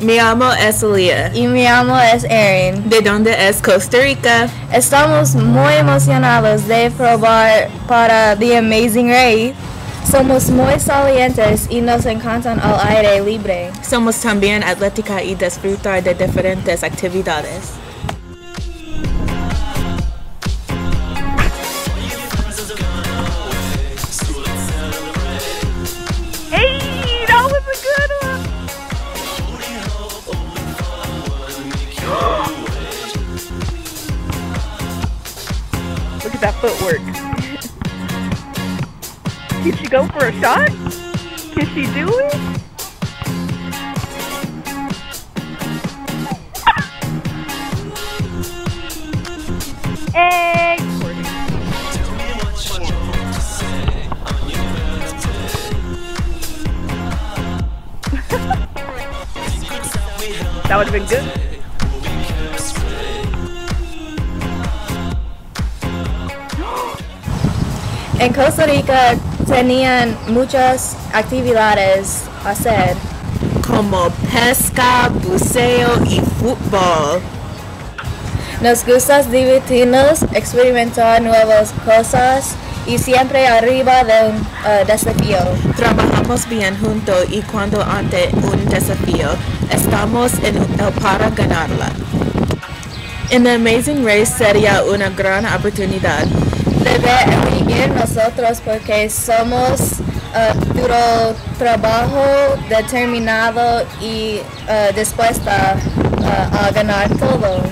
Mi amo es Elia. Y mi amo es Erin. ¿De dónde es Costa Rica? Estamos muy emocionados de probar para The Amazing Race. Somos muy salientes y nos encantan al aire libre. Somos también atlética y disfrutar de diferentes actividades. That footwork. Did she go for a shot? Can she do it? Egg. That would have been good. En Costa Rica tenían muchas actividades a hacer. Como pesca, buceo y fútbol. Nos gusta divertirnos, experimentar nuevas cosas y siempre arriba de un uh, desafío. Trabajamos bien juntos y cuando ante un desafío, estamos en el para ganarla. En The Amazing Race sería una gran oportunidad. Debe elegir nosotros porque somos uh, duro trabajo, determinado y uh, dispuesta uh, a ganar todo.